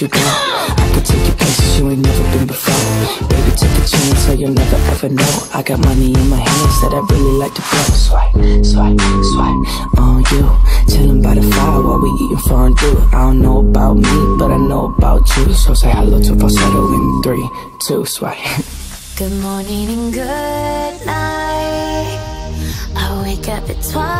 you go I could take you places you ain't never been before. Baby, take a chance so you'll never ever know. I got money in my hands that I really like to blow. Swipe, swipe, swipe on you. Chillin' by the fire while we eatin' fondue. I don't know about me, but I know about you. So say hello to falsetto in three, two, swipe. Good morning and good night. I wake up at twilight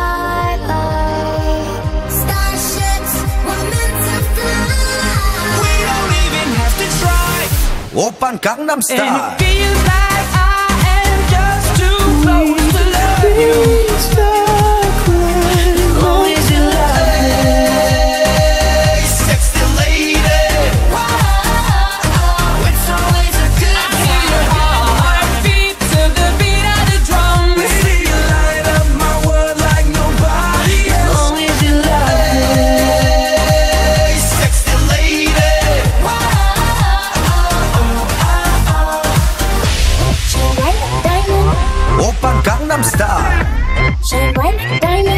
Oppan Gangnam Style. Star. Shine diamond.